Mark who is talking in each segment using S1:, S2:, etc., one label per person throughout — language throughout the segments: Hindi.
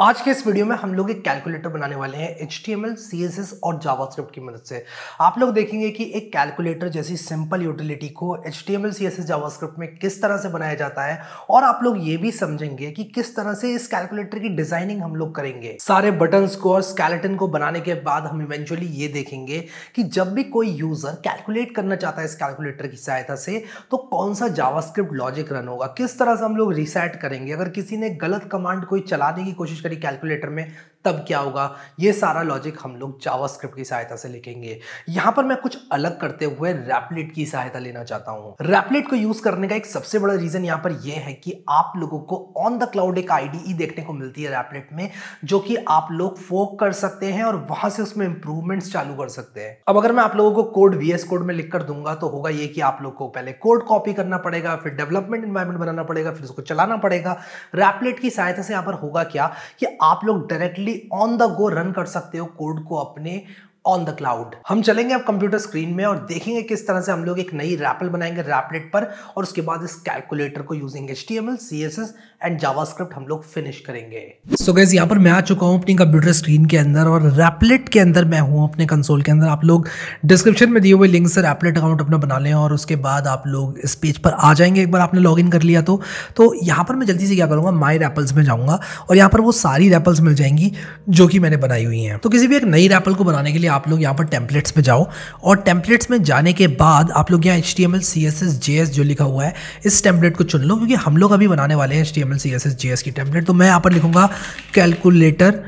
S1: आज के इस वीडियो में हम लोग एक कैलकुलेटर बनाने वाले हैं एच टी और जावास्क्रिप्ट की मदद से। आप लोग देखेंगे कि एक कैलकुलेटर जैसी सिंपल यूटिलिटी को एच टी एम जावास्क्रिप्ट में किस तरह से बनाया जाता है और आप लोग ये भी समझेंगे कि किस तरह से इस कैलकुलेटर की डिज़ाइनिंग हम लोग करेंगे। सारे बटन्स को और स्केलेटन को बनाने के बाद हम इवेंचुअली ये देखेंगे कि जब भी कोई यूज़र कैलकुलेट करना चाहता है इस कैलकुलेटर की सहायता से तो कौन सा जावास्क्रिप्ट लॉजिक रन होगा? किस तरह से हम लोग रिसेट करेंगे? अगर किसी ने गलत कमांड कोई चलाने की कोशिश करी कैलकुलेटर में तब क्या होगा? ये सारा लॉजिक हम लोग जावास्क्रिप्ट की सहायता से लिखेंगे। यहाँ पर मैं कुछ अलग करते हुए रैपलेट की सहायता लेना चाहता हूँ। रैपलेट को यूज़ करने का एक सबसे बड़ा रीजन यहाँ पर यह है कि आप लोगों को ऑन द क्लाउड एक आईडीई देखने को मिलती है रैपलेट में, जो कि आप लोग फोक कर सकते हैं और वहाँ से उसमें इंप्रूवमेंट्स चालू कर सकते हैं। अब अगर मैं आप लोगों को कोड वीएस कोड में लिख कर दूँगा तो होगा ये कि आप लोग को पहले कोड कॉपी करना पड़ेगा, फिर डेवलपमेंट इन्वायरमेंट बनाना पड़ेगा, फिर उसको चलाना पड़ेगा। रैपलेट की सहायता से यहाँ पर होगा क्या कि आप लोग directly on the go run कर सकते हो कोड को अपने ऑन द क्लाउड हम चलेंगे अब कंप्यूटर स्क्रीन में और देखेंगे किस तरह से हम लोग एक नई रैपल बनाएँगे रैपलेट पर और उसके बाद इस कैलकुलेटर को using H T M L C S S and JavaScript हम लोग फिनिश करेंगे। सो गैस यहाँ पर मैं आ चुका हूँ अपनी कंप्यूटर स्क्रीन के अंदर और रैपलेट के अंदर मैं हूँ अपने कंसोल के अंदर। आप लोग डिस्क्रिप्शन में दिए हुए लिंक से रैपलेट अकाउंट अपना बना लें और उसके बाद आप लोग इस पेज पर आ जाएँगे। एक बार आपने लॉग कर लिया तो तो यहाँ पर मैं जल्दी से क्या करूँगा माई रैपल्स में जाऊँगा और यहाँ पर वो सारी रैपल्स मिल जाएँगी जो कि मैंने बनाई हुई हैं। तो किसी भी एक नई रैपल को बनाने के लिए आप लोग यहाँ पर टेम्पलेट्स में जाओ और टेम्पलेट्स में जाने के बाद आप लोग यहाँ H T M L C S S J S जो लिखा हुआ है, इस टेम्पलेट को चुन लो, क्योंकि हम लोग अभी बनाने वाले हैं H T M L C S S J S की टेम्पलेट तो मैं यहाँ पर लिखूँगा calculator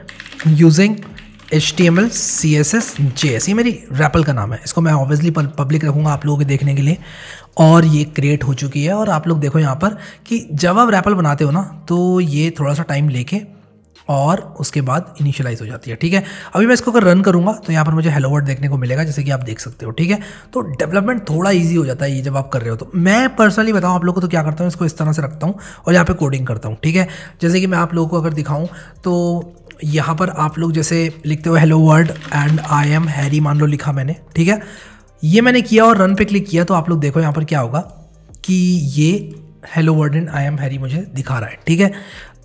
S1: using H T M L C S S J S ये मेरी रैपल का नाम है। इसको मैं ऑब्वियसली पब्लिक रखूँगा आप लोगों के देखने के लिए। और ये क्रिएट हो चुकी है। और आप लोग देखो यहाँ पर कि जब आप रैपल बनाते हो ना तो ये थोड़ा सा टाइम लेके और उसके बाद इनिशियलाइज हो जाती है, ठीक है? अभी मैं इसको अगर रन करूँगा तो यहाँ पर मुझे हेलो वर्ड देखने को मिलेगा, जैसे कि आप देख सकते हो, ठीक है? तो डेवलपमेंट थोड़ा ईजी हो जाता है, ये जब आप कर रहे हो तो मैं पर्सनली बताऊँ, आप लोग को तो क्या करता हूँ, इसको इस तरह से रखता हूँ और यहाँ पर कोडिंग करता हूँ, ठीक है? जैसे कि मैं आप लोगों को अगर दिखाऊँ तो यहाँ पर आप लोग जैसे लिखते हो hello word and I am Harry मान लो लिखा मैंने, ठीक है? ये मैंने किया और रन पे क्लिक किया तो आप लोग देखो यहाँ पर क्या होगा कि ये hello word and I am Harry मुझे दिखा रहा है, ठीक है?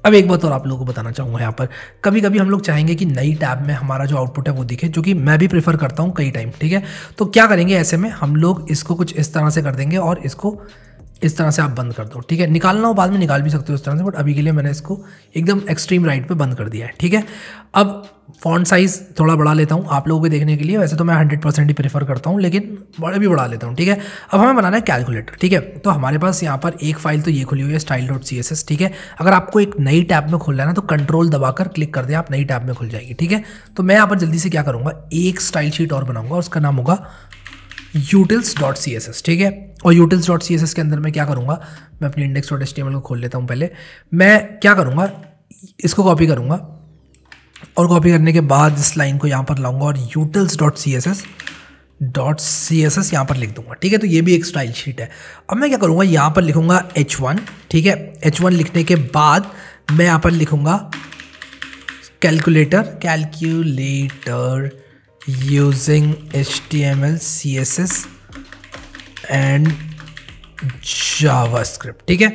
S1: अब एक बात और आप लोगों को बताना चाहूँगा यहाँ पर। कभी कभी हम लोग चाहेंगे कि नई टैब में हमारा जो आउटपुट है वो दिखे, जो कि मैं भी प्रेफर करता हूँ कई टाइम, ठीक है? तो क्या करेंगे ऐसे में, हम लोग इसको कुछ इस तरह से कर देंगे और इसको इस तरह से आप बंद कर दो, ठीक है? निकालना हो बाद में निकाल भी सकते हो इस तरह से, बट अभी के लिए मैंने इसको एकदम एक्सट्रीम राइट पर बंद कर दिया है, ठीक है? अब फॉन्ट साइज़ थोड़ा बढ़ा लेता हूँ आप लोगों को देखने के लिए। वैसे तो मैं हंड्रेड परसेंट ही प्रेफर करता हूँ, लेकिन बड़े भी बढ़ा लेता हूँ, ठीक है? अब हमें बनाना है कैलकुलेटर ठीक है? तो हमारे पास यहाँ पर एक फ़ाइल तो ये खुली हुई है style dot C S S ठीक है? अगर आपको एक नई टैब में खोलना है ना तो कंट्रोल दबाकर क्लिक कर दें, आप नई टैब में खुल जाएगी, ठीक है? तो मैं यहाँ पर जल्दी से क्या करूँगा, एक स्टाइल शीट और बनाऊँगा, उसका नाम होगा utils dot C S S ठीक है? और utils dot C S S के अंदर मैं क्या करूँगा, मैं अपनी इंडेक्स डॉट एल को खोल लेता हूँ पहले। मैं क्या करूँगा, इसको कॉपी करूँगा और कॉपी करने के बाद इस लाइन को यहाँ पर लाऊँगा और utils dot C S S dot C S S यहाँ पर लिख दूँगा, ठीक है? तो ये भी एक स्टाइल शीट है। अब मैं क्या करूँगा? यहाँ पर लिखूँगा एच वन ठीक है? एच वन लिखने के बाद मैं यहाँ पर लिखूँगा calculator calculator using H T M L C S S and JavaScript ठीक है?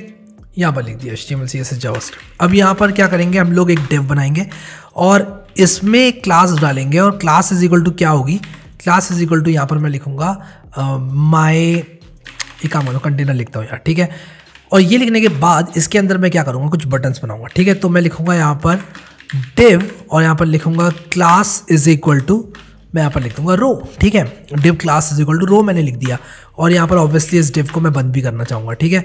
S1: यहाँ पर लिख दिया H T M L C S S JavaScript अब यहाँ पर क्या करेंगे? हम लोग एक डेव बनाएँगे। और इसमें क्लास डालेंगे और क्लास इज़ इक्वल टू क्या होगी? क्लास इज़ इक्वल टू यहाँ पर मैं लिखूँगा माई एक काम करो कंटेनर लिखता हूँ यार, ठीक है? और ये लिखने के बाद इसके अंदर मैं क्या करूँगा, कुछ बटन्स बनाऊँगा, ठीक है? तो मैं लिखूँगा यहाँ पर डिव और यहाँ पर लिखूँगा क्लास इज़ इक्वल टू मैं यहाँ पर लिख दूँगा रो ठीक है? Div class is equal to row मैंने लिख दिया और यहाँ पर ऑब्वियसली इस डिव को मैं बंद भी करना चाहूँगा, ठीक है?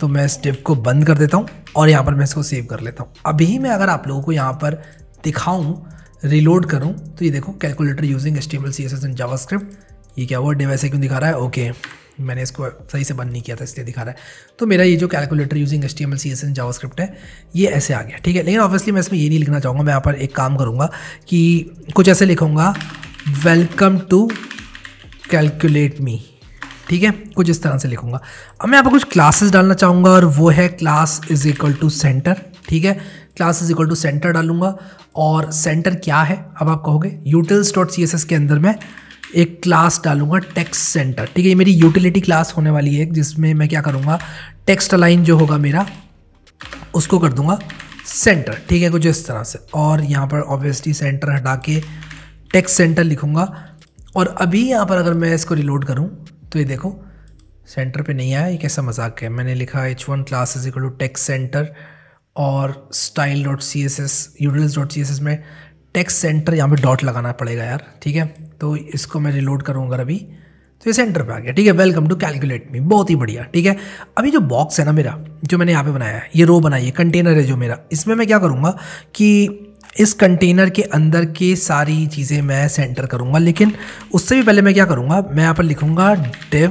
S1: तो मैं इस डिव को बंद कर देता हूँ और यहाँ पर मैं इसको सेव कर लेता हूँ। अभी मैं अगर आप लोगों को यहाँ पर दिखाऊँ रिलोड करूँ तो ये देखो calculator using M C S S and JavaScript ये क्या हुआ? डिव ऐसे क्यों दिखा रहा है? ओके मैंने इसको सही से बंद नहीं किया था, इसलिए दिखा रहा है। तो मेरा ये जो calculator using S T M L C S and JavaScript है, ये ऐसे आ गया, ठीक है? लेकिन ऑब्वियसली मैं इसमें ये नहीं लिखना चाहूँगा, मैं यहाँ पर एक काम करूँगा कि कुछ ऐसे लिखूँगा वेलकम टू कैलकुलेट मी ठीक है? कुछ इस तरह से लिखूँगा। अब मैं यहाँ पर कुछ क्लासेस डालना चाहूँगा, और वो है class is equal to center ठीक है? Class is equal to center डालूँगा। और सेंटर क्या है? अब आप कहोगे utils dot C S S के अंदर मैं एक क्लास डालूँगा, टेक्स्ट सेंटर। ठीक है, ये मेरी यूटिलिटी क्लास होने वाली है, जिसमें मैं क्या करूँगा, टेक्स्ट अलाइन जो होगा मेरा, उसको कर दूँगा सेंटर। ठीक है, कुछ इस तरह से। और यहाँ पर ऑब्वियसली सेंटर हटा के टेक्स्ट सेंटर लिखूँगा। और अभी यहाँ पर अगर मैं इसको रिलोड करूँ तो ये देखो, सेंटर पे नहीं आया, ये कैसा मज़ाक है। मैंने लिखा H one class is equal to text center और style dot C S S utils dot C S S में टेक्स्ट सेंटर यहाँ पे डॉट लगाना पड़ेगा यार, ठीक है? तो इसको मैं रिलोड करूँगा अभी तो ये सेंटर पे आ गया, ठीक है? वेलकम टू कैलकुलेट मी बहुत ही बढ़िया, ठीक है? अभी जो बॉक्स है ना मेरा, जो मैंने यहाँ पे बनाया है, ये रो बनाई है कंटेनर है जो मेरा, इसमें मैं क्या करूँगा कि इस कंटेनर के अंदर की सारी चीज़ें मैं सेंटर करूँगा, लेकिन उससे भी पहले मैं क्या करूँगा, मैं यहाँ पर लिखूँगा div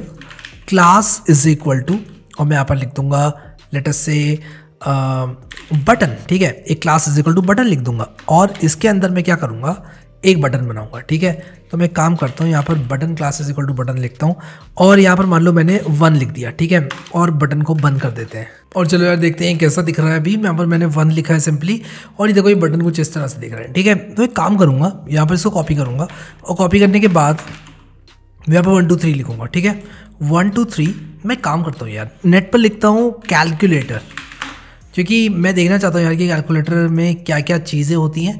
S1: class is equal to और मैं यहाँ पर लिख दूँगा लेटर से बटन, ठीक है? एक class is equal to button लिख दूँगा और इसके अंदर मैं क्या करूँगा? एक बटन बनाऊँगा, ठीक है? तो मैं काम करता हूँ, यहाँ पर button class is equal to button लिखता हूँ और यहाँ पर मान लो मैंने वन लिख दिया, ठीक है? और बटन को बंद कर देते हैं। और चलो यार, देखते हैं कैसा दिख रहा है अभी। यहाँ पर मैंने वन लिखा है सिंपली और ये देखो, ये बटन कुछ इस तरह से दिख रहा है, ठीक है? तो एक काम करूँगा, यहाँ पर इसको कॉपी करूँगा और कॉपी करने के बाद यहाँ पर वन टू थ्री लिखूँगा, ठीक है? वन टू थ्री मैं काम करता हूँ यार नेट पर लिखता हूँ कैलकुलेटर क्योंकि मैं देखना चाहता हूँ यार कि कैलकुलेटर में क्या क्या चीज़ें होती हैं।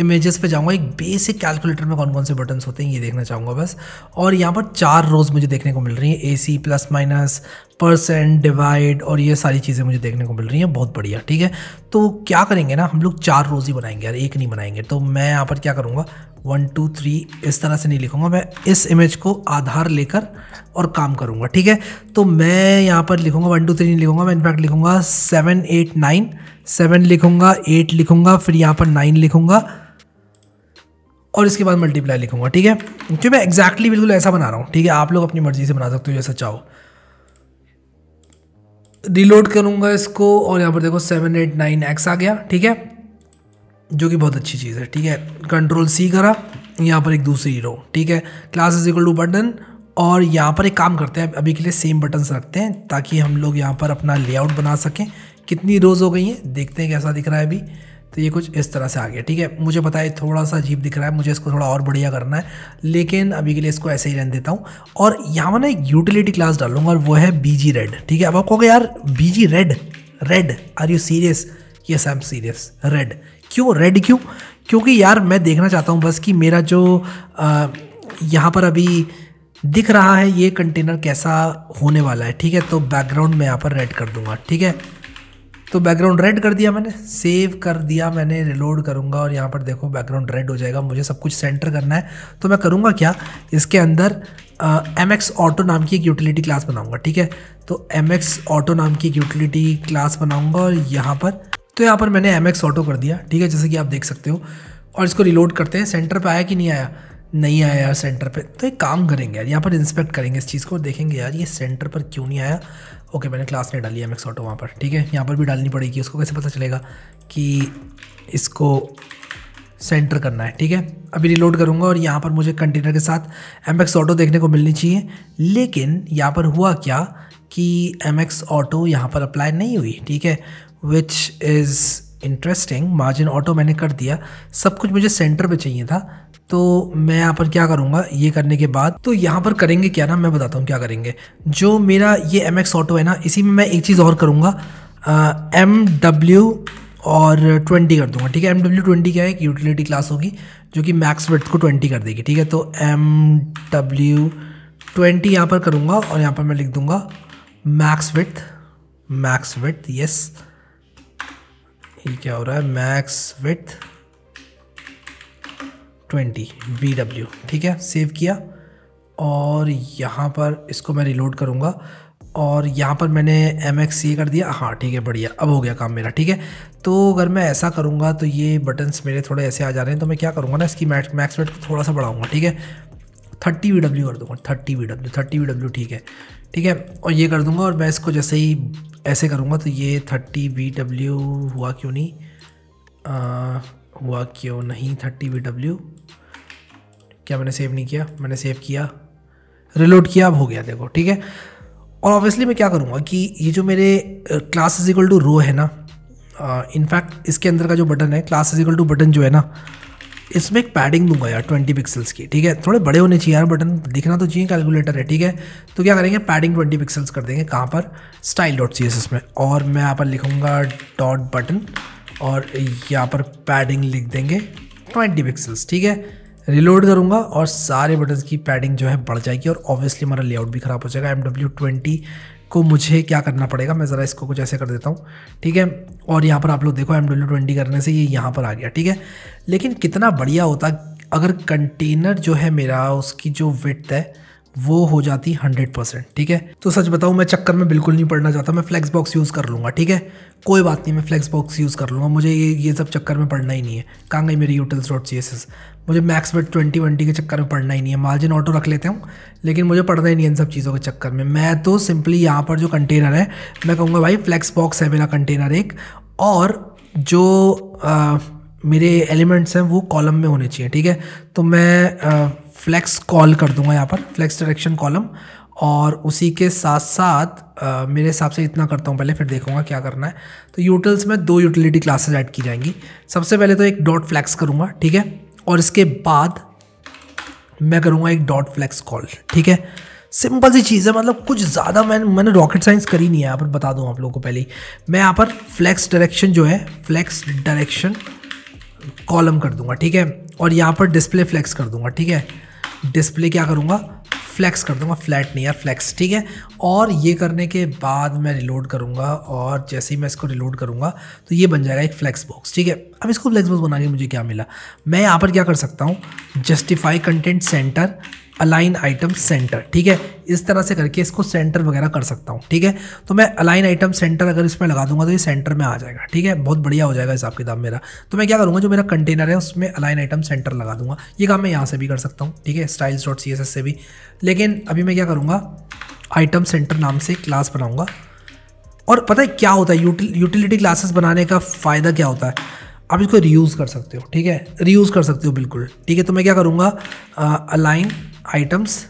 S1: इमेजेस पे जाऊँगा, एक बेसिक कैलकुलेटर में कौन कौन से बटन्स होते हैं, ये देखना चाहूँगा बस। और यहाँ पर चार रोज़ मुझे देखने को मिल रही हैं A C plus minus percent, divide और ये सारी चीज़ें मुझे देखने को मिल रही हैं। बहुत बढ़िया, ठीक है? तो क्या करेंगे ना, हम लोग चार रोज़ ही बनाएँगे यार, एक नहीं बनाएँगे। तो मैं यहाँ पर क्या करूँगा? वन टू थ्री इस तरह से नहीं लिखूँगा। मैं इस इमेज को आधार लेकर और काम करूँगा, ठीक है? तो मैं यहाँ पर लिखूँगा वन टू थ्री नहीं लिखूँगा, मैं इनफैक्ट लिखूँगा सेवन एट नाइन सेवन लिखूँगा एट लिखूँगा, फिर यहाँ पर नाइन लिखूँगा। और इसके बाद मल्टीप्लाई लिखूँगा, ठीक है? क्योंकि मैं एक्जैक्टली बिल्कुल ऐसा बना रहा हूँ, ठीक है? आप लोग अपनी मर्ज़ी से बना सकते हो जैसा चाहो रिलोड करूँगा इसको और यहाँ पर देखो सेवन एट नाइन एक्स आ गया, ठीक है? जो कि बहुत अच्छी चीज़ है, ठीक है? कंट्रोल सी करा, यहाँ पर एक दूसरी रो ठीक है? Class is equal to button और यहाँ पर एक काम करते हैं, अभी के लिए सेम बटन्स रखते हैं ताकि हम लोग यहाँ पर अपना लेआउट बना सकें। कितनी रोज़ हो गई हैं? देखते हैं कैसा दिख रहा है अभी। तो ये कुछ इस तरह से आ गया ठीक है? मुझे पता है थोड़ा सा अजीब दिख रहा है, मुझे इसको थोड़ा और बढ़िया करना है, लेकिन अभी के लिए इसको ऐसे ही रहने देता हूँ। और यहाँ मैं एक यूटिलिटी क्लास डालूँगा और वो है बी जी रेड ठीक है? अब आप कहोगे, यार B G red red are you serious yes I am serious red क्यों? रेड क्यों? क्योंकि यार, मैं देखना चाहता हूँ बस कि मेरा जो यहाँ पर अभी दिख रहा है, ये कंटेनर कैसा होने वाला है, ठीक है? तो बैकग्राउंड में यहाँ पर रेड कर दूँगा, ठीक है? तो बैकग्राउंड रेड कर दिया मैंने सेव कर दिया मैंने रिलोड करूँगा और यहाँ पर देखो बैकग्राउंड रेड हो जाएगा, मुझे सब कुछ सेंटर करना है। तो मैं करूँगा क्या? इसके अंदर एम एक्स ऑटो नाम की एक यूटिलिटी क्लास बनाऊँगा, ठीक है? तो एम एक्स ऑटो नाम की एक यूटिलिटी क्लास बनाऊँगा और यहाँ पर तो यहाँ पर मैंने एम एक्स ऑटो कर दिया, ठीक है? जैसे कि आप देख सकते हो। और इसको रिलोड करते हैं सेंटर पर आया कि नहीं आया? नहीं आया यार सेंटर पे। तो एक काम करेंगे यार, यहाँ पर इंस्पेक्ट करेंगे इस चीज़ को देखेंगे यार, ये सेंटर पर क्यों नहीं आया? ओके मैंने क्लास नहीं डाली एम एक्स ऑटो वहाँ पर, ठीक है? यहाँ पर भी डालनी पड़ेगी, उसको कैसे पता चलेगा कि इसको सेंटर करना है, ठीक है? अभी रिलोड करूँगा और यहाँ पर मुझे कंटेनर के साथ एम एक्स ऑटो देखने को मिलनी चाहिए। लेकिन यहाँ पर हुआ क्या कि एम एक्स ऑटो यहाँ पर अप्लाई नहीं हुई, ठीक है? Which is interesting margin auto मैंने कर दिया। सब कुछ मुझे सेंटर पे चाहिए था। तो मैं यहाँ पर क्या करूँगा? ये करने के बाद तो यहाँ पर करेंगे क्या ना? मैं बताता हूँ क्या करेंगे। जो मेरा ये एम एक्स ऑटो है ना, इसी में मैं एक चीज़ और करूँगा। एम डब्ल्यू और ट्वेंटी कर दूँगा, ठीक है? एम डब्ल्यू ट्वेंटी क्या है? एक यूटिलिटी क्लास होगी, जो कि मैक्स वेथ को ट्वेंटी कर देगी, ठीक है? तो एम डब्ल्यू ट्वेंटी यहाँ पर करूँगा और यहाँ पर मैं लिख दूँगा max width max width yes ये क्या हो रहा है? Max width twenty V W ठीक है? सेव किया। और यहाँ पर इसको मैं रिलोड करूँगा। और यहाँ पर मैंने एम एक्स ये कर दिया। हाँ ठीक है, बढ़िया। अब हो गया काम मेरा, ठीक है? तो अगर मैं ऐसा करूँगा तो ये बटन्स मेरे थोड़े ऐसे आ जा रहे हैं तो मैं क्या करूँगा ना, इसकी मैक्स मैक्स वेट को थोड़ा सा बढ़ाऊँगा, ठीक है? थर्टी वी डब्ल्यू कर दूँगा thirty V W thirty V W ठीक है? ठीक है? और ये कर दूँगा, और मैं इसको जैसे ही ऐसे करूँगा तो ये थर्टी वी डब्ल्यू हुआ क्यों नहीं? आ, हुआ क्यों नहीं थर्टी वी डब्ल्यू क्या मैंने सेव नहीं किया? मैंने सेव किया। रिलोड किया अब हो गया देखो ठीक है? और ऑब्वियसली मैं क्या करूँगा कि ये जो मेरे class is equal to row है ना इनफैक्ट इसके अंदर का जो बटन है class is equal to button जो है ना इसमें एक पैडिंग दूँगा यार ट्वेंटी पिक्सल्स की, ठीक है? थोड़े बड़े होने चाहिए यार बटन दिखना तो चाहिए कैलकुलेटर है, ठीक है? तो क्या करेंगे? पैडिंग ट्वेंटी पिक्सल्स कर देंगे, कहाँ पर? स्टाइल डॉट सी में। और मैं यहाँ पर लिखूँगा डॉट बटन और यहाँ पर पैडिंग लिख देंगे ट्वेंटी पिक्सल्स ठीक है? रिलोड करूँगा, और सारे बटन की पैडिंग जो है बढ़ जाएगी, और ऑब्वियसली हमारा लेआउट भी ख़राब हो जाएगा एम डब्ल्यू ट्वेंटी को मुझे क्या करना पड़ेगा? मैं ज़रा इसको कुछ ऐसे कर देता हूँ, ठीक है? और यहाँ पर आप लोग देखो एम डब्ल्यू ट्वेंटी करने से ये यह यहाँ पर आ गया, ठीक है? लेकिन कितना बढ़िया होता, अगर कंटेनर जो है मेरा, उसकी जो विथ है वो हो जाती हंड्रेड परसेंट ठीक है? तो सच बताऊँ, मैं चक्कर में बिल्कुल नहीं पढ़ना चाहता, मैं फ्लैक्स बॉक्स यूज़ कर लूँगा, ठीक है? कोई बात नहीं, मैं फ्लैक्स बॉक्स यूज़ कर लूँगा, मुझे ये ये सब चक्कर में पढ़ना ही नहीं है। कहाँ गई मेरी utils dot C S S मुझे मैक्स वेट ट्वेंटी ट्वेंटी के चक्कर में पढ़ना ही नहीं है मार्जिन ऑटो रख लेते हूँ लेकिन मुझे पढ़ना ही नहीं है इन सब चीज़ों के चक्कर में। मैं तो सिंपली यहाँ पर जो कंटेनर है, मैं कहूँगा भाई फ्लेक्स बॉक्स है मेरा कंटेनर एक, और जो मेरे एलिमेंट्स हैं वो कॉलम में होने चाहिए, ठीक है? तो मैं फ्लेक्स कॉल कर दूँगा यहाँ पर फ्लैक्स डायरेक्शन कॉलम और उसी के साथ साथ आ, मेरे हिसाब से इतना करता हूँ पहले फिर देखूँगा क्या करना है। तो यूटिल्स में दो यूटिलिटी क्लासेस ऐड की जाएँगी। सबसे पहले तो एक डॉट फ्लैक्स करूँगा ठीक है? और इसके बाद मैं करूँगा एक डॉट फ्लैक्स कॉल ठीक है? सिंपल सी चीज़ है मतलब कुछ ज़्यादा मैंने मैंने रॉकेट साइंस करी नहीं है यहाँ पर बता दूँ आप लोगों को पहले ही। मैं यहाँ पर फ्लैक्स डायरेक्शन जो है फ्लैक्स डायरेक्शन कॉलम कर दूँगा ठीक है? और यहाँ पर डिस्प्ले फ्लैक्स कर दूँगा ठीक है? डिस्प्ले क्या करूँगा? फ्लैक्स कर दूँगा। फ्लैट नहीं यार फ्लैक्स ठीक है? और ये करने के बाद मैं रिलोड करूँगा और जैसे ही मैं इसको रिलोड करूँगा तो ये बन जाएगा एक फ्लैक्स बॉक्स ठीक है? अब इसको फ्लैक्स बॉक्स बनाने के मुझे क्या मिला? मैं यहाँ पर क्या कर सकता हूँ? Justify content center align item center ठीक है? इस तरह से करके इसको सेंटर वगैरह कर सकता हूँ, ठीक है? तो मैं अलाइन आइटम सेंटर अगर इसमें लगा दूँगा तो ये सेंटर में आ जाएगा, ठीक है? बहुत बढ़िया हो जाएगा हिसाब किताब मेरा। तो मैं क्या करूँगा, जो मेरा कंटेनर है, उसमें अलाइन आइटम सेंटर लगा दूँगा। ये काम मैं यहाँ से भी कर सकता हूँ, ठीक है? Styles dot C S S से भी। लेकिन अभी मैं क्या करूँगा आइटम सेंटर नाम से क्लास बनाऊँगा। और पता है क्या होता है? यूटिलिटी क्लासेस बनाने का फ़ायदा क्या होता है? आप इसको रीयूज़ कर सकते हो, ठीक है? रीयूज़ कर सकते हो, बिल्कुल। ठीक है तो मैं क्या करूँगा? अलाइन आइटम्स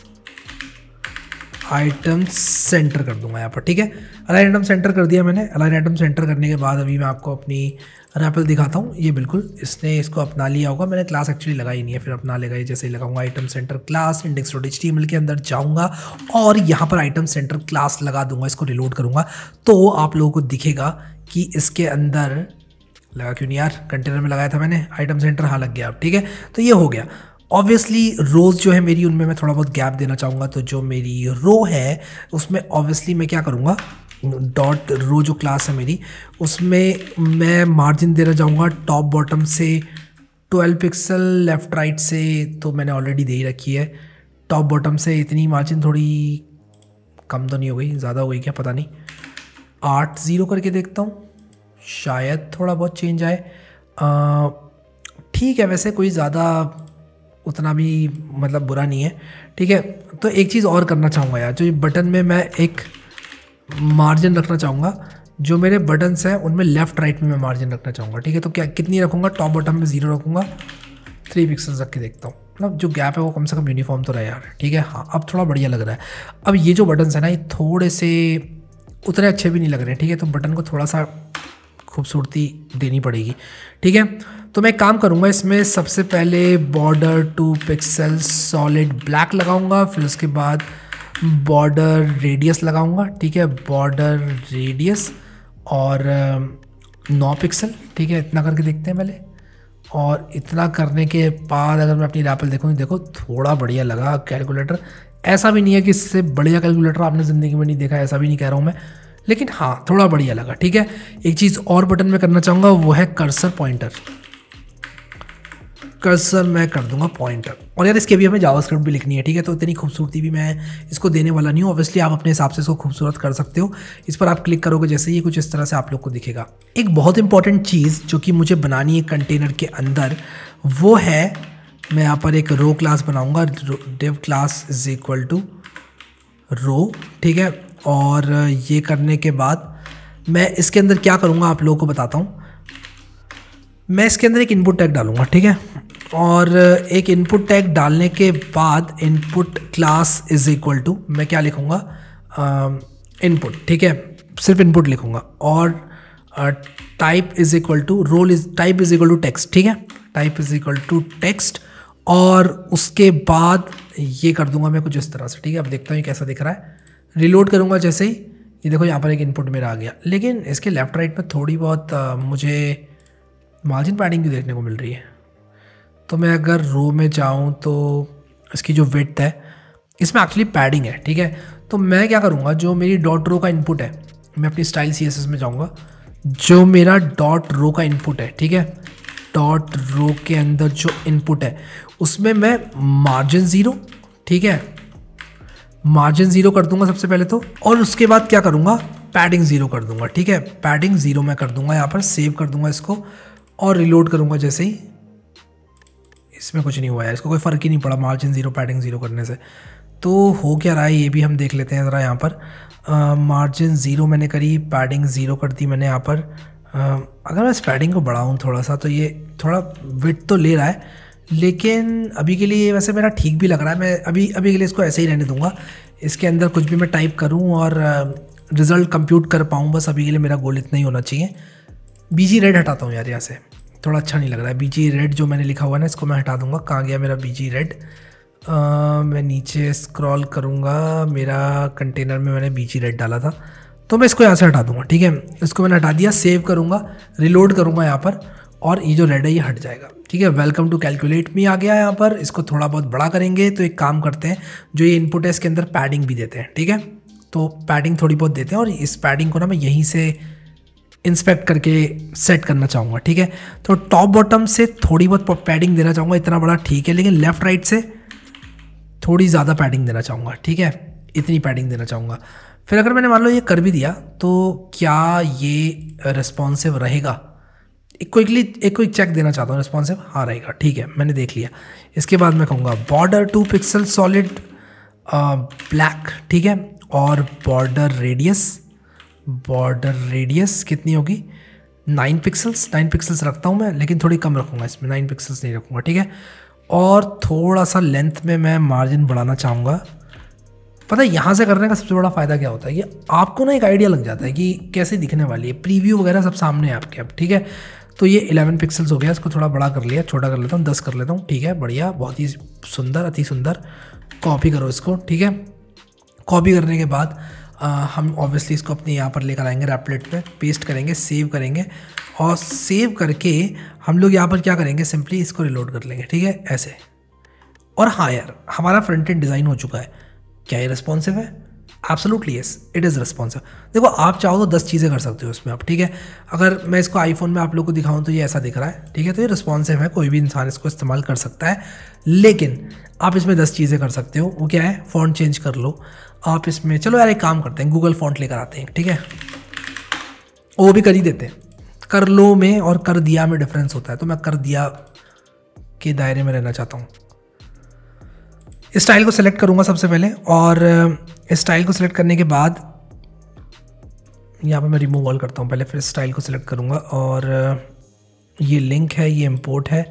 S1: आइटम्स सेंटर कर दूँगा यहाँ पर, ठीक है? अलाइन आइटम सेंटर कर दिया मैंने। अलाइन आइटम सेंटर करने के बाद अभी मैं आपको अपनी रैपल दिखाता हूँ। ये बिल्कुल, इसने इसको अपना लिया होगा। मैंने क्लास एक्चुअली लगाई नहीं है, फिर अपना लेगा जैसे ही लगाऊँगा item center class index dot H के अंदर जाऊँगा और यहाँ पर आइटम सेंटर क्लास लगा दूँगा, इसको रिलोड करूँगा। तो आप लोगों को दिखेगा कि इसके अंदर लगा क्यों नहीं यार? कंटेनर में लगाया था मैंने आइटम सेंटर हाँ लग गया अब, ठीक है? तो ये हो गया। ऑब्वियसली रोज़ जो है मेरी, उनमें मैं थोड़ा बहुत गैप देना चाहूँगा। तो जो मेरी रो है, उसमें ऑब्वियसली मैं क्या करूँगा? डॉट रो जो क्लास है मेरी, उसमें मैं मार्जिन देना चाहूँगा टॉप बॉटम से 12 पिक्सल लेफ़्ट राइट से तो मैंने ऑलरेडी दे ही रखी है। टॉप बॉटम से इतनी मार्जिन थोड़ी कम तो नहीं हो गई, ज़्यादा हो गई क्या? पता नहीं। आठ ज़ीरो करके देखता हूँ। शायद थोड़ा बहुत चेंज आए। ठीक है, वैसे कोई ज़्यादा उतना भी मतलब बुरा नहीं है। ठीक है तो एक चीज़ और करना चाहूँगा यार, जो ये बटन में मैं एक मार्जिन रखना चाहूँगा। जो मेरे बटन्स हैं, उनमें लेफ़्ट राइट में मैं मार्जिन रखना चाहूँगा। ठीक है तो क्या, कितनी रखूँगा? टॉप बटन में ज़ीरो रखूँगा। थ्री पिक्सल्स रख के देखता हूँ। मतलब जो गैप है, वो कम से कम यूनिफॉर्म तो रहे यार। ठीक है हाँ अब थोड़ा बढ़िया लग रहा है। अब ये जो बटन्स हैं ना, ये थोड़े से उतने अच्छे भी नहीं लग रहे हैं। ठीक है तो बटन को थोड़ा सा खूबसूरती देनी पड़ेगी। ठीक है? तो मैं काम करूँगा, इसमें सबसे पहले border two pixel solid black लगाऊँगा, फिर उसके बाद बॉर्डर रेडियस लगाऊँगा, ठीक है? बॉर्डर रेडियस और नौ पिक्सल ठीक है? इतना करके देखते हैं पहले। और इतना करने के बाद अगर मैं अपनी रैपल देखूँ देखो, थोड़ा बढ़िया लगा कैलकुलेटर ऐसा भी नहीं है कि इससे बढ़िया कैलकुलेटर आपने ज़िंदगी में नहीं देखा, ऐसा भी नहीं कह रहा हूँ मैं। लेकिन हाँ थोड़ा बढ़िया लगा, ठीक है? एक चीज़ और बटन में करना चाहूँगा, वो है कर्सर पॉइंटर कर्सर मैं कर दूँगा पॉइंटर और यार, इसके भी हमें जावास्क्रिप्ट भी लिखनी है, ठीक है? तो इतनी खूबसूरती भी मैं इसको देने वाला नहीं हूँ। ऑब्वियसली आप अपने हिसाब से इसको खूबसूरत कर सकते हो। इस पर आप क्लिक करोगे, जैसे ये कुछ इस तरह से आप लोग को दिखेगा। एक बहुत इंपॉर्टेंट चीज़ जो कि मुझे बनानी है कंटेनर के अंदर, वो है, मैं यहाँ पर एक रो क्लास बनाऊँगा। Div class is equal to row ठीक है? और ये करने के बाद मैं इसके अंदर क्या करूँगा आप लोगों को बताता हूँ। मैं इसके अंदर एक इनपुट टैग डालूँगा, ठीक है? और एक इनपुट टैग डालने के बाद input class is equal to मैं क्या लिखूँगा? इनपुट ठीक है? सिर्फ़ इनपुट लिखूँगा। और type is equal to role is type is equal to text ठीक है? Type is equal to text और उसके बाद ये कर दूँगा मैं कुछ इस तरह से, ठीक है? अब देखता हूँ कैसा दिख रहा है। रिलोड करूँगा जैसे ही। ये देखो यहाँ पर एक इनपुट मेरा आ गया। लेकिन इसके लेफ़्ट राइट में थोड़ी बहुत आ, मुझे मार्जिन पैडिंग भी देखने को मिल रही है। तो मैं अगर रो में जाऊँ तो इसकी जो विथ है इसमें एक्चुअली पैडिंग है ठीक है? तो मैं क्या करूँगा जो मेरी डॉट रो का इनपुट है मैं अपनी स्टाइल सीएसएस में जाऊँगा। जो मेरा डॉट रो का इनपुट है ठीक है? डॉट रो के अंदर जो इनपुट है उसमें मैं मार्जिन ज़ीरो ठीक है? मार्जिन ज़ीरो कर दूँगा सबसे पहले तो और उसके बाद क्या करूँगा? पैडिंग ज़ीरो कर दूँगा ठीक है? पैडिंग ज़ीरो मैं कर दूँगा यहाँ पर सेव कर दूँगा इसको और रिलोड करूँगा जैसे ही। इसमें कुछ नहीं हुआ है इसको कोई फ़र्क ही नहीं पड़ा मार्जिन ज़ीरो पैडिंग ज़ीरो करने से। तो हो क्या रहा है ये भी हम देख लेते हैं ज़रा यहाँ पर। मार्जिन ज़ीरो मैंने करी पैडिंग ज़ीरो कर दी मैंने यहाँ पर। आ, अगर मैं इस पैडिंग को बढ़ाऊँ थोड़ा सा तो ये थोड़ा विट तो ले रहा है लेकिन अभी के लिए वैसे मेरा ठीक भी लग रहा है। मैं अभी अभी के लिए इसको ऐसे ही रहने दूँगा। इसके अंदर कुछ भी मैं टाइप करूँ और रिज़ल्ट कंप्यूट कर पाऊँ बस अभी के लिए मेरा गोल इतना ही होना चाहिए। बीजी रेड हटाता हूँ यार यहाँ से। थोड़ा अच्छा नहीं लग रहा है। बीजी रेड जो मैंने लिखा हुआ है ना इसको मैं हटा दूँगा। कहाँ गया मेरा बीजी रेड आ, मैं नीचे स्क्रॉल करूँगा। मेरा कंटेनर में मैंने बीजी रेड डाला था। तो मैं इसको यहाँ से हटा दूँगा ठीक है? इसको मैंने हटा दिया सेव करूँगा रिलोड करूँगा यहाँ पर। और ये जो रेड है, ये हट जाएगा। ठीक है वेलकम टू कैलकुलेट मी आ गया यहाँ पर। इसको थोड़ा बहुत बड़ा करेंगे तो एक काम करते हैं, जो ये इनपुट है, इसके अंदर पैडिंग भी देते हैं, ठीक है? तो पैडिंग थोड़ी बहुत देते हैं और इस पैडिंग को ना मैं यहीं से इंस्पेक्ट करके सेट करना चाहूँगा, ठीक है? तो टॉप बॉटम से थोड़ी बहुत पैडिंग देना चाहूँगा, इतना बड़ा ठीक है, लेकिन लेफ़्ट राइट से थोड़ी ज़्यादा पैडिंग देना चाहूँगा, ठीक है? इतनी पैडिंग देना चाहूँगा। फिर अगर मैंने मान लो ये कर भी दिया तो क्या ये रिस्पॉन्सिव रहेगा? एक क्विकली एक क्विक चेक देना चाहता हूँ रिस्पॉन्सिव हाँ रहेगा। ठीक है, मैंने देख लिया। इसके बाद मैं कहूँगा border two pixel solid black ठीक है? और बॉर्डर रेडियस बॉर्डर रेडियस कितनी होगी? नाइन पिक्सल्स नाइन पिक्सल्स रखता हूँ मैं, लेकिन थोड़ी कम रखूँगा इसमें नाइन पिक्सल्स नहीं रखूँगा, ठीक है? और थोड़ा सा लेंथ में मैं मार्जिन बढ़ाना चाहूँगा। पता है, यहाँ से करने का सबसे बड़ा फ़ायदा क्या होता है कि आपको ना एक आइडिया लग जाता है कि कैसे दिखने वाली है। प्रीव्यू वगैरह सब सामने है आपके अब, ठीक है? तो ये 11 पिक्सल्स हो गया इसको थोड़ा बड़ा कर लिया छोटा कर लेता हूँ 10 कर लेता हूँ ठीक है बढ़िया बहुत ही सुंदर अति सुंदर कॉपी करो इसको ठीक है। कॉपी करने के बाद आ, हम ऑब्वियसली इसको अपने यहाँ पर लेकर आएँगे रैपलेट पे पेस्ट करेंगे सेव करेंगे और सेव करके हम लोग यहाँ पर क्या करेंगे सिंपली इसको रिलोड कर लेंगे ठीक है ऐसे। और हाँ यार हमारा फ्रंट एंड डिज़ाइन हो चुका है। क्या ये रिस्पॉन्सिव है? Absolutely yes it is responsive देखो, आप चाहो तो दस चीज़ें कर सकते हो उसमें आप, ठीक है? अगर मैं इसको आईफोन में आप लोग को दिखाऊँ तो ये ऐसा दिख रहा है, ठीक है? तो ये रिस्पॉन्सिव है, कोई भी इंसान इसको इस्तेमाल कर सकता है। लेकिन आप इसमें दस चीज़ें कर सकते हो। वो क्या है? फ़ॉन्ट चेंज कर लो। आप इसमें, चलो यार एक काम करते हैं गूगल फ़ॉन्ट लेकर आते हैं, ठीक है? वो भी कर ही देते हैं। कर लो में और कर दिया में डिफरेंस होता है। तो मैं कर दिया के दायरे में रहना चाहता हूँ। स्टाइल को सिलेक्ट करूँगा सबसे पहले और स्टाइल को सिलेक्ट करने के बाद यहाँ पर मैं रिमूव ऑल करता हूँ। पहले फिर स्टाइल को सिलेक्ट करूँगा और ये लिंक है, ये इम्पोर्ट है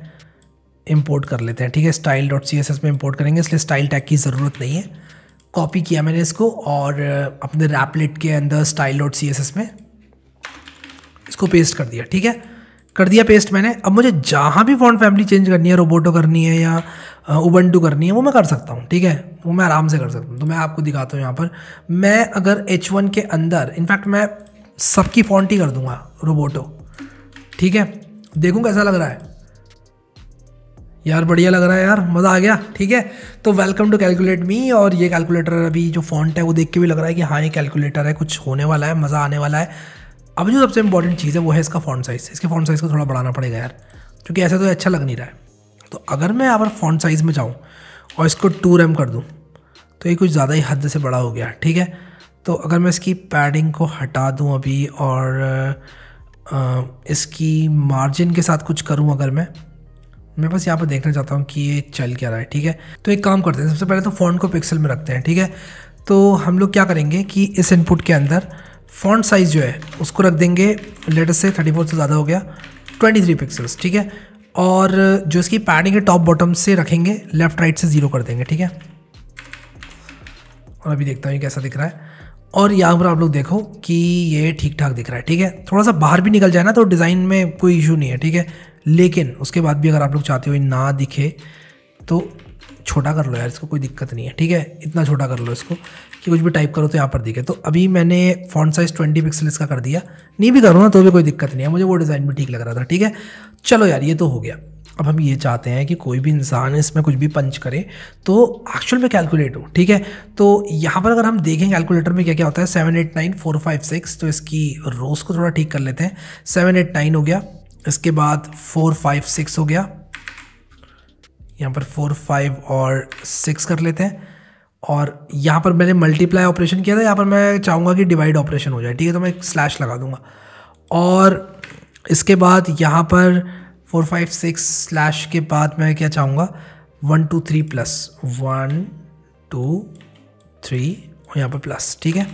S1: इम्पोर्ट कर लेते हैं। ठीक है style dot C S S में इम्पोर्ट करेंगे, इसलिए स्टाइल टैग की ज़रूरत नहीं है। कॉपी किया मैंने इसको और अपने रैपलेट के अंदर style dot C S S में इसको पेस्ट कर दिया। ठीक है, कर दिया पेस्ट मैंने। अब मुझे जहाँ भी फॉन्ट फैमिली चेंज करनी है रोबोटो करनी है या उबंटू करनी है, वो मैं कर सकता हूँ, ठीक है? वो मैं आराम से कर सकता हूँ। तो मैं आपको दिखाता हूँ यहाँ पर। मैं अगर एच वन के अंदर इनफैक्ट मैं सबकी फॉन्ट ही कर दूँगा रोबोटो ठीक है? देखूँ कैसा लग रहा है? यार बढ़िया लग रहा है यार, मज़ा आ गया, ठीक है? तो वेलकम टू कैलकुलेट मी और ये कैलकुलेटर अभी जो फॉन्ट है, वो देख के भी लग रहा है कि हाँ ये कैलकुलेटर है, कुछ होने वाला है, मज़ा आने वाला है। अब जो सबसे इंपॉर्टेंट चीज़ है, वो है इसका फॉन्ट साइज़ इसके फॉन्ट साइज़ को थोड़ा बढ़ाना पड़ेगा यार, क्योंकि ऐसा तो अच्छा लग नहीं रहा है। तो अगर मैं यहाँ पर फॉन्ट साइज़ में जाऊँ और इसको टू रैम कर दूँ तो ये कुछ ज़्यादा ही हद से बड़ा हो गया, ठीक है? तो अगर मैं इसकी पैडिंग को हटा दूँ अभी और इसकी मार्जिन के साथ कुछ करूँ अगर मैं मैं बस यहाँ पर देखना चाहता हूँ कि ये चल क्या रहा है, ठीक है? तो एक काम करते हैं, सबसे पहले तो फ़ॉन्ट को पिक्सल में रखते हैं, ठीक है? तो हम लोग क्या करेंगे कि इस इनपुट के अंदर फॉन्ट साइज़ जो है, उसको रख देंगे लेटेस्ट से थर्टी फोर से ज़्यादा हो गया ट्वेंटी थ्री पिक्सल्स ठीक है? और जो इसकी पैडिंग है टॉप बॉटम से रखेंगे लेफ़्ट राइट से ज़ीरो कर देंगे, ठीक है? और अभी देखता हूँ कैसा दिख रहा है। और यहाँ पर आप लोग देखो कि ये ठीक ठाक दिख रहा है, ठीक है? थोड़ा सा बाहर भी निकल जाए ना तो डिज़ाइन में कोई इशू नहीं है, ठीक है? लेकिन उसके बाद भी अगर आप लोग चाहते हो ना दिखे तो छोटा कर लो यार, इसको कोई दिक्कत नहीं है, ठीक है? इतना छोटा कर लो इसको। कि कुछ भी टाइप करो तो यहाँ पर दिखे। तो अभी मैंने फॉन्ट साइज़ ट्वेंटी पिक्सल इसका कर दिया। नहीं भी करूँ ना तो भी कोई दिक्कत नहीं है। मुझे वो डिज़ाइन भी ठीक लग रहा था, ठीक है? चलो यार, ये तो हो गया। अब हम ये चाहते हैं कि कोई भी इंसान इसमें कुछ भी पंच करे तो एक्चुअल में कैलकुलेट हो, ठीक है? तो यहाँ पर अगर हम देखें कैलकुलेटर में क्या क्या होता है seven eight nine four five six तो इसकी रोज को थोड़ा ठीक कर लेते हैं। सेवन एट नाइन हो गया। इसके बाद फोर फाइव सिक्स हो गया। यहाँ पर फोर फाइव और सिक्स कर लेते हैं। और यहाँ पर मैंने मल्टीप्लाई ऑपरेशन किया था, यहाँ पर मैं चाहूँगा कि डिवाइड ऑपरेशन हो जाए, ठीक है? तो मैं एक स्लैश लगा दूँगा। और इसके बाद यहाँ पर फोर फाइव सिक्स स्लैश के बाद मैं क्या चाहूँगा? One two three plus one two three और यहाँ पर प्लस ठीक है?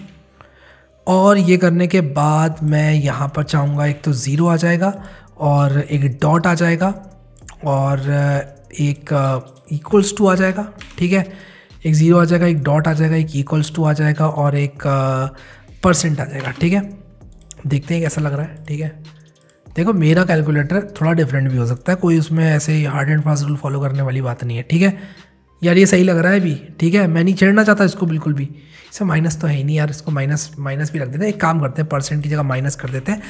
S1: और ये करने के बाद मैं यहाँ पर चाहूँगा एक तो ज़ीरो आ जाएगा और एक डॉट आ जाएगा और एक इक्वल्स टू आ जाएगा, ठीक है? एक ज़ीरो आ जाएगा, एक डॉट आ जाएगा, एक इक्वल्स टू आ जाएगा और एक परसेंट आ जाएगा, ठीक है? देखते हैं कैसा लग रहा है, ठीक है? देखो, मेरा कैलकुलेटर थोड़ा डिफरेंट भी हो सकता है, कोई उसमें ऐसे hard and fast rule follow करने वाली बात नहीं है, ठीक है? यार, ये सही लग रहा है अभी, ठीक है? मैं नहीं छेड़ना चाहता इसको बिल्कुल भी। इसे माइनस तो है ही नहीं यार, इसको माइनस माइनस भी रख देते हैं। एक काम करते हैं परसेंट की जगह माइनस कर देते हैं।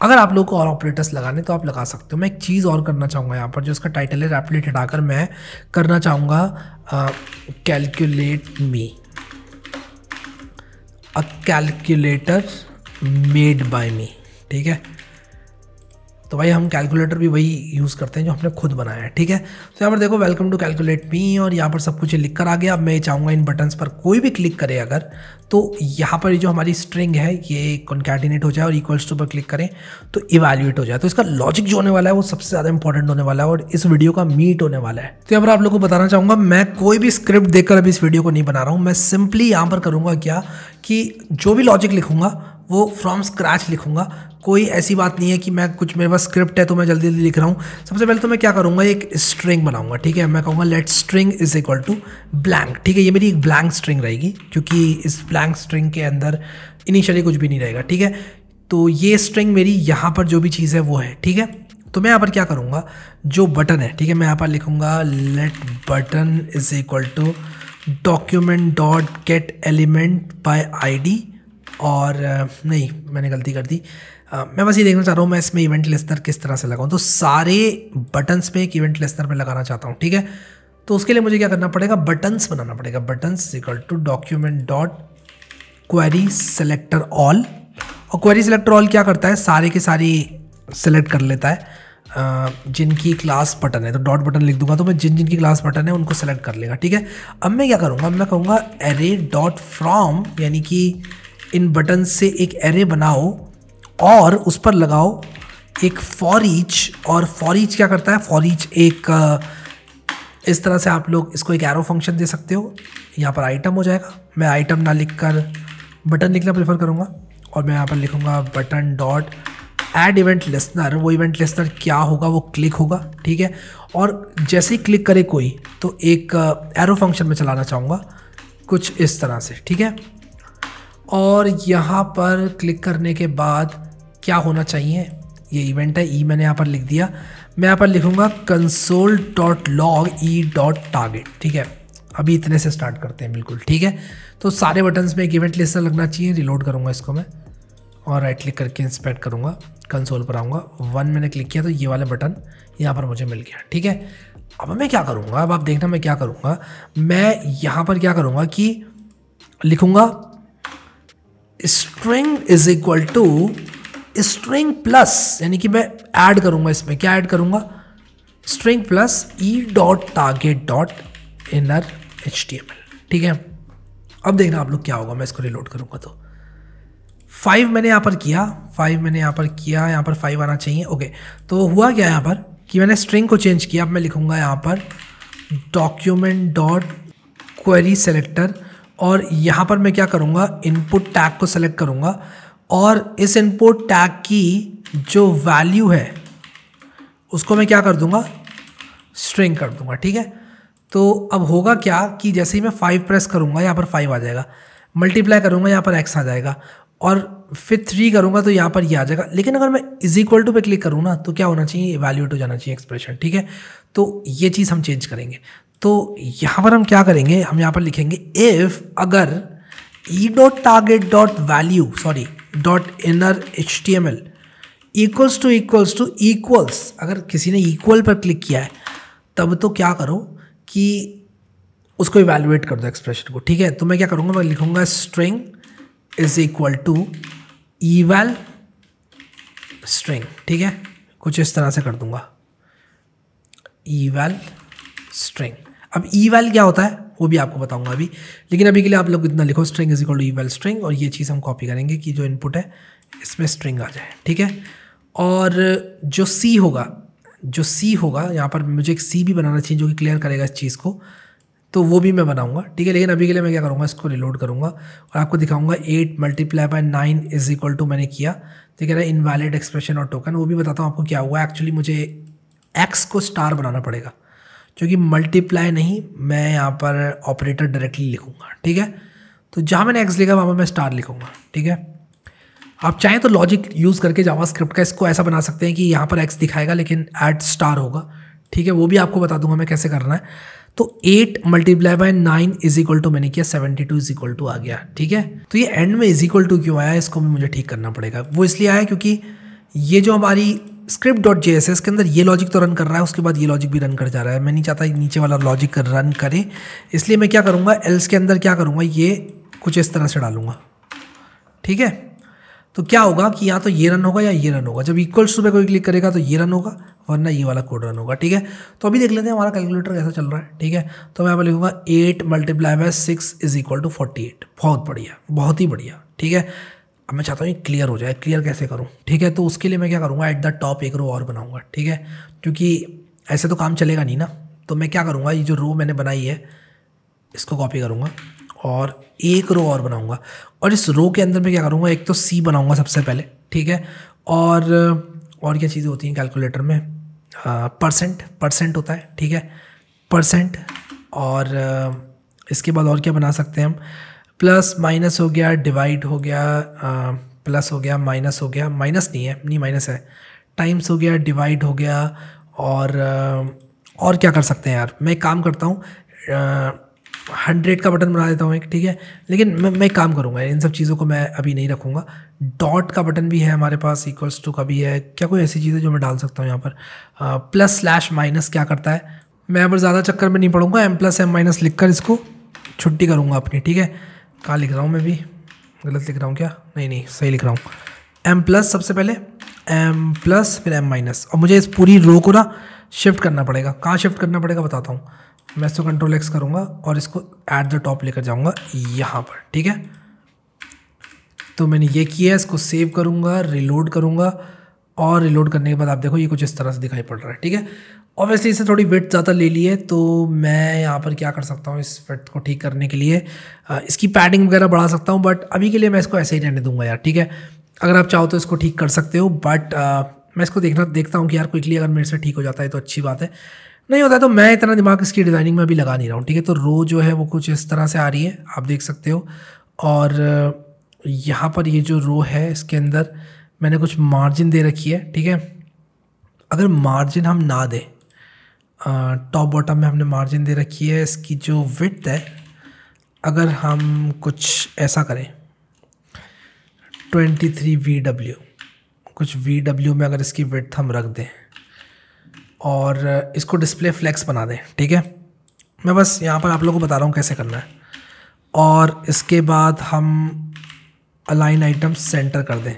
S1: अगर आप लोग को और ऑपरेटर्स लगाने तो आप लगा सकते हो। मैं एक चीज़ और करना चाहूँगा यहाँ पर, जो इसका टाइटल है रैपलेट हटाकर मैं करना चाहूँगा। Calculate me a calculator made by me ठीक है? तो भाई हम कैलकुलेटर भी वही यूज़ करते हैं जो हमने खुद बनाया है, ठीक है? तो यहाँ पर देखो वेलकम टू कैलकुलेट मी और यहाँ पर सब कुछ लिख कर आ गया। अब मैं ये चाहूँगा इन बटन्स पर कोई भी क्लिक करे अगर तो यहाँ पर जो हमारी स्ट्रिंग है, ये कॉन्कैटिनेट हो जाए और इक्वल्स टू पर क्लिक करें तो इवेल्युएट हो जाए। तो इसका लॉजिक जो होने वाला है, वो सबसे ज़्यादा इंपॉर्टेंट होने वाला है और इस वीडियो का मीट होने वाला है। तो यहाँ पर आप लोग को बताना चाहूँगा, मैं कोई भी स्क्रिप्ट देखकर अभी इस वीडियो को नहीं बना रहा हूँ। मैं सिंपली यहाँ पर करूँगा क्या कि जो भी लॉजिक लिखूँगा, वो फ्रॉम स्क्रैच लिखूँगा। कोई ऐसी बात नहीं है कि मैं कुछ मेरे पास स्क्रिप्ट है तो मैं जल्दी जल्दी लिख रहा हूँ। सबसे पहले तो मैं क्या करूँगा, एक स्ट्रिंग बनाऊँगा, ठीक है? मैं कहूँगा let string is equal to blank ठीक है, ये मेरी एक ब्लैंक स्ट्रिंग रहेगी, क्योंकि इस ब्लैंक स्ट्रिंग के अंदर इनिशियली कुछ भी नहीं रहेगा, ठीक है? तो ये स्ट्रिंग मेरी यहाँ पर जो भी चीज़ है वो है, ठीक है? तो मैं यहाँ पर क्या करूँगा, जो बटन है, ठीक है? मैं यहाँ पर लिखूँगा let button is equal to document dot get element by ID और नहीं, मैंने गलती कर दी। मैं बस ये देखना चाह रहा हूँ, मैं इसमें इवेंट लिस्टर किस तरह से लगाऊँ। तो सारे बटन्स पे एक इवेंट लिस्टर में लगाना चाहता हूँ, ठीक है? तो उसके लिए मुझे क्या करना पड़ेगा? बटन्स बनाना पड़ेगा। Buttons equal to document dot query selector all और क्वेरी सेलेक्टर ऑल क्या करता है? सारे के सारी सेलेक्ट कर लेता है। जिनकी क्लास बटन है तो डॉट बटन लिख दूँगा तो मैं जिन जिनकी क्लास बटन है, उनको सेलेक्ट कर लेगा, ठीक है? अब मैं क्या करूँगा? अब मैं कहूँगा एरे डॉट फ्रॉम यानी कि इन बटन से एक एरे बनाओ। और उस पर लगाओ एक फॉर ईच और फॉर ईच क्या करता है? फॉर ईच एक इस तरह से आप लोग इसको एक एरो फ़ंक्शन दे सकते हो। यहाँ पर आइटम हो जाएगा। मैं आइटम ना लिख कर बटन लिखना प्रेफर करूँगा। और मैं यहाँ पर लिखूँगा button dot add event listener वो इवेंट लिसनर क्या होगा? वो क्लिक होगा, ठीक है? और जैसे ही क्लिक करे कोई तो एक एरो फ़ंक्शन में चलाना चाहूँगा। कुछ इस तरह से, ठीक है? और यहाँ पर क्लिक करने के बाद क्या होना चाहिए? ये इवेंट है ई मैंने यहाँ पर लिख दिया। मैं यहाँ पर लिखूँगा console dot log e dot target ठीक है? अभी इतने से स्टार्ट करते हैं, बिल्कुल, ठीक है? तो सारे बटन्स में एक इवेंट लिस्टर लगना चाहिए रिलोड करूँगा इसको मैं। और राइट क्लिक करके इंस्पेक्ट करूँगा कंसोल पर आऊँगा। वन मैंने क्लिक किया तो ये वाला बटन यहाँ पर मुझे मिल गया, ठीक है? अब मैं क्या करूँगा? अब आप देखना मैं क्या करूँगा? मैं यहाँ पर क्या करूँगा कि लिखूँगा string is equal to string plus यानी कि मैं ऐड करूँगा इसमें। क्या ऐड करूँगा? String plus e dot target dot inner H T M L ठीक है? अब देखना आप लोग क्या होगा, मैं इसको रिलोड करूँगा तो। फाइव मैंने यहाँ पर किया फाइव मैंने यहाँ पर किया, यहाँ पर फाइव आना चाहिए। ओके तो हुआ क्या यहाँ पर? कि मैंने स्ट्रिंग को चेंज किया, अब मैं लिखूँगा यहाँ पर डॉक्यूमेंट डॉट क्वेरी सेलेक्टर और यहाँ पर मैं क्या करूँगा? इनपुट टैग को सेलेक्ट करूँगा। और इस इनपुट टैग की जो वैल्यू है, उसको मैं क्या कर दूँगा? स्ट्रिंग कर दूँगा, ठीक है? तो अब होगा क्या कि जैसे ही मैं फाइव प्रेस करूँगा, यहाँ पर फाइव आ जाएगा। मल्टीप्लाई करूँगा, यहाँ पर एक्स आ जाएगा। और फिर थ्री करूँगा तो यहाँ पर ये यह आ जाएगा। लेकिन अगर मैं इज़ इक्वल टू पे क्लिक करूँ ना तो क्या होना चाहिए? वैल्यूट हो जाना चाहिए एक्सप्रेशन ठीक है? तो ये चीज़ हम चेंज करेंगे। तो यहाँ पर हम क्या करेंगे? हम यहाँ पर लिखेंगे इफ़ अगर e dot target dot value sorry dot inner H T M L equals to equals to equals अगर किसी ने इक्वल पर क्लिक किया है, तब तो क्या करो कि उसको इवेलुएट कर दो एक्सप्रेशन को, ठीक है? तो मैं क्या करूँगा? मैं लिखूँगा string is equal to eval string ठीक है? कुछ इस तरह से कर दूँगा। ईवेल स्ट्रिंग अब ई वैल क्या होता है, वो भी आपको बताऊँगा अभी। लेकिन अभी के लिए आप लोग इतना लिखो string is equal to eval string और ये चीज़ हम कॉपी करेंगे कि जो इनपुट है, इसमें स्ट्रिंग आ जाए, ठीक है? और जो सी होगा, जो सी होगा, यहाँ पर मुझे एक सी भी बनाना चाहिए जो कि क्लियर करेगा इस चीज़ को तो वो भी मैं बनाऊँगा, ठीक है? लेकिन अभी के लिए मैं क्या करूँगा, इसको रिलोड करूँगा, और आपको दिखाऊँगा eight multiply by nine is equal to मैंने किया तो कह रहा है इनवैलिड एक्सप्रेशन और टोकन वो भी बताता हूँ आपको क्या हुआ। एक्चुअली मुझे एक्स को स्टार बनाना पड़ेगा। क्योंकि मल्टीप्लाई नहीं, मैं यहाँ पर ऑपरेटर डायरेक्टली लिखूँगा, ठीक है? तो जहाँ मैंने एक्स लिखा, वहाँ पर मैं स्टार लिखूँगा, ठीक है? आप चाहें तो लॉजिक यूज़ करके जावा स्क्रिप्ट का इसको ऐसा बना सकते हैं कि यहाँ पर एक्स दिखाएगा, लेकिन एट स्टार होगा, ठीक है? वो भी आपको बता दूँगा मैं कैसे करना है। तो eight multiply by nine is equal to मैंने किया seventy two is equal to आ गया, ठीक है? तो ये एंड में इज़ इक्वल टू क्यों आया, इसको भी मुझे ठीक करना पड़ेगा। वो इसलिए आया क्योंकि ये जो हमारी स्क्रिप्ट डॉट जे एस के अंदर ये लॉजिक तो रन कर रहा है, उसके बाद ये लॉजिक भी रन कर जा रहा है। मैं नहीं चाहता नीचे वाला लॉजिक रन करे। इसलिए मैं क्या करूँगा एल्स के अंदर क्या करूँगा, ये कुछ इस तरह से डालूँगा। ठीक है? तो क्या होगा कि या तो ये रन होगा या ये रन होगा। जब इक्वल्स टू पे कोई क्लिक करेगा तो ये रन होगा, वरना ये वाला कोड रन होगा। ठीक है? तो अभी देख लेते हैं हमारा कैलकुलेटर कैसा चल रहा है। ठीक है? तो मैं यहाँ लिखूँगा eight multiply by six is equal to forty eight बहुत बढ़िया, बहुत ही बढ़िया। ठीक है? अब मैं चाहता हूँ ये क्लियर हो जाए। क्लियर कैसे करूँ? ठीक है तो उसके लिए मैं क्या करूँगा? एट द टॉप एक रो और बनाऊँगा, ठीक है? क्योंकि ऐसे तो काम चलेगा नहीं ना। तो मैं क्या करूँगा? ये जो रो मैंने बनाई है, इसको कॉपी करूँगा और एक रो और बनाऊँगा। और इस रो के अंदर मैं क्या करूँगा? एक तो सी बनाऊँगा सबसे पहले, ठीक है? और और क्या चीज़ें होती हैं कैलकुलेटर में? परसेंट परसेंट होता है, ठीक है? परसेंट और, इसके बाद और क्या बना सकते हैं हम? प्लस माइनस हो गया, डिवाइड हो गया प्लस हो गया, माइनस हो गया, माइनस नहीं है, नहीं माइनस है, टाइम्स हो गया, डिवाइड हो गया, और और क्या कर सकते हैं यार? मैं काम करता हूँ हंड्रेड का बटन बना देता हूँ एक, ठीक है? लेकिन मैं मैं काम करूँगा, इन सब चीज़ों को मैं अभी नहीं रखूँगा। डॉट का बटन भी है हमारे पास इक्वल्स टू का भी है, क्या कोई ऐसी चीज़ है जो मैं डाल सकता हूँ यहाँ पर? प्लस स्लैश माइनस क्या करता है? मैं पर ज़्यादा चक्कर में नहीं पढ़ूँगा एम प्लस एम माइनस लिख कर इसको छुट्टी करूँगा अपनी, ठीक है? कहाँ लिख रहा हूँ मैं भी? गलत लिख रहा हूँ क्या? नहीं नहीं, सही लिख रहा हूँ। एम प्लस सबसे पहले? एम प्लस फिर एम माइनस और मुझे इस पूरी रो को ना शिफ्ट करना पड़ेगा। कहाँ शिफ्ट करना पड़ेगा बताता हूँ। मैं इसको कंट्रोल एक्स करूँगा और इसको एट द टॉप लेकर जाऊँगा यहाँ पर, ठीक है? तो मैंने ये किया है, इसको सेव करूँगा रिलोड करूँगा और रिलोड करने के बाद आप देखो ये कुछ इस तरह से दिखाई पड़ रहा है, ठीक है? ऑब्वियसली इसे थोड़ी वेट ज़्यादा ले ली है तो मैं यहाँ पर क्या कर सकता हूँ इस वेट को ठीक करने के लिए? इसकी पैडिंग वगैरह बढ़ा सकता हूँ बट अभी के लिए मैं इसको ऐसे ही रहने दूँगा यार, ठीक है? अगर आप चाहो तो इसको ठीक कर सकते हो बट मैं इसको देखना, देखता हूँ कि यार क्विकली अगर मेरे से ठीक हो जाता है तो अच्छी बात है। नहीं होता है तो मैं इतना दिमाग इसकी डिज़ाइनिंग में अभी लगा नहीं रहा हूँ, ठीक है? तो रो जो है वो कुछ इस तरह से आ रही है, आप देख सकते हो। और, यहाँ पर ये जो रो है इसके अंदर मैंने कुछ मार्जिन दे रखी है, ठीक है? अगर मार्जिन हम ना दें टॉप बॉटम में हमने मार्जिन दे रखी है, इसकी जो विथ है, अगर हम कुछ ऐसा करें ट्वेंटी थ्री वी डब्ल्यू कुछ वी डब्ल्यू में अगर इसकी विथ हम रख दें, और इसको डिस्प्ले फ्लेक्स बना दें, ठीक है? मैं बस यहाँ पर आप लोगों को बता रहा हूँ कैसे करना है। और इसके बाद हम अलाइन आइटम सेंटर कर दें।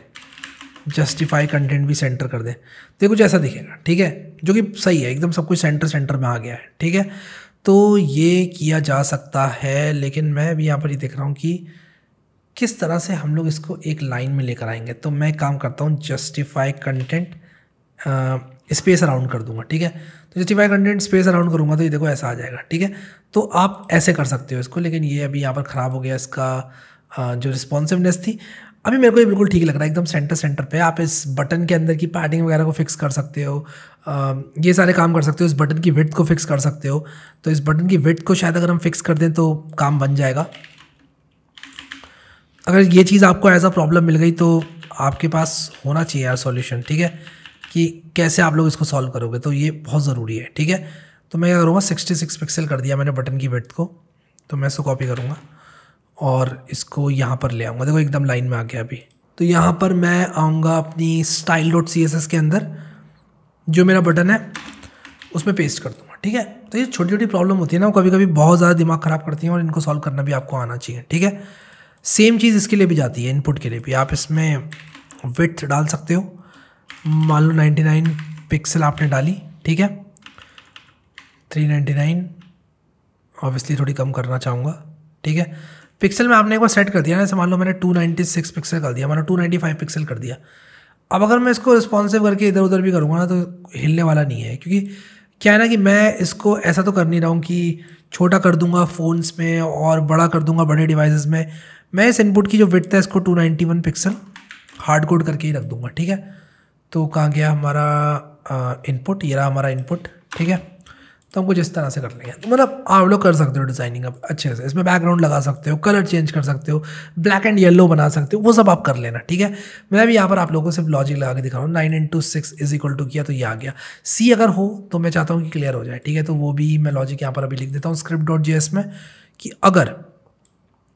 S1: जस्टिफाई कंटेंट भी सेंटर कर दें। तो ये कुछ ऐसा दिखेगा, ठीक है? जो कि सही है, एकदम सब कुछ सेंटर सेंटर में आ गया है, ठीक है? तो ये किया जा सकता है, लेकिन मैं भी यहाँ पर ये देख रहा हूँ कि किस तरह से हम लोग इसको एक लाइन में लेकर आएँगे। तो मैं काम करता हूँ जस्टिफाई कंटेंट स्पेस अराउंड कर दूँगा, ठीक है? तो जस्टिफाई कंटेंट स्पेस अराउंड करूँगा तो ये देखो ऐसा आ जाएगा, ठीक है? तो आप ऐसे कर सकते हो इसको, लेकिन ये अभी यहाँ पर ख़राब हो गया इसका जो रिस्पॉन्सिवनेस थी। अभी मेरे को ये बिल्कुल ठीक लग रहा है एकदम सेंटर सेंटर पे। आप इस बटन के अंदर की पैडिंग वगैरह को फिक्स कर सकते हो। आ, ये सारे काम कर सकते हो इस बटन की विथ को फिक्स कर सकते हो। तो इस बटन की विथ को शायद अगर हम फिक्स कर दें तो काम बन जाएगा। अगर ये चीज़ आपको एज अ प्रॉब्लम मिल गई तो आपके पास होना चाहिए यार सॉल्यूशन ठीक है? कि कैसे आप लोग इसको सॉल्व करोगे? तो ये बहुत ज़रूरी है ठीक है? तो मैं क्या करूँगा सिक्सटी सिक्स पिक्सल कर दिया मैंने बटन की वेट को। तो मैं इसको कॉपी करूँगा। और इसको यहाँ पर ले आऊँगा। देखो, एकदम लाइन में आ गया अभी। तो यहाँ पर मैं आऊँगा अपनी style dot C S S के अंदर। जो मेरा बटन है, उसमें पेस्ट कर दूँगा, ठीक है? तो ये छोटी छोटी प्रॉब्लम होती है ना, वो कभी कभी बहुत ज़्यादा दिमाग ख़राब करती हैं और इनको सॉल्व करना भी आपको आना चाहिए, ठीक है? सेम चीज़ इसके लिए भी जाती है इनपुट के लिए भी। आप इसमें विथ डाल सकते हो। मान लो 99 पिक्सल आपने डाली, ठीक है? 399 ऑब्वियसली थोड़ी कम करना चाहूँगा, ठीक है? पिक्सल में आपने एक बार सेट कर दिया ना मान लो मैंने 296 पिक्सल कर दिया, मैंने 295 पिक्सल कर दिया। अब अगर मैं इसको रिस्पॉन्सिव करके इधर उधर भी करूँगा ना तो हिलने वाला नहीं है, क्योंकि क्या है ना कि मैं इसको ऐसा तो कर नहीं रहा हूँ कि छोटा कर दूँगा फ़ोन्स में और बड़ा कर दूँगा बड़े डिवाइसेस में। मैं इस इनपुट की जो विथ है, इसको 291 पिक्सल हार्ड कोड करके ही रख दूँगा, ठीक है? तो कहाँ गया हमारा इनपुट ये रहा हमारा इनपुट ठीक है? तो हम कुछ इस तरह से कर लेंगे। तो मतलब आप लोग कर सकते हो डिज़ाइनिंग अब अच्छे से। इसमें बैकग्राउंड लगा सकते हो कलर चेंज कर सकते हो ब्लैक एंड येलो बना सकते हो, वो सब आप कर लेना, ठीक है? मैं भी यहाँ पर आप लोगों को सिर्फ़ लॉजिक लगा के दिखा रहा हूँ। Nine into six is equal to किया तो ये आ गया। सी अगर हो तो मैं चाहता हूँ कि क्लियर हो जाए, ठीक है? तो वो भी मैं लॉजिक यहाँ पर अभी लिख देता हूँ स्क्रिप्ट डॉट जे में कि अगर,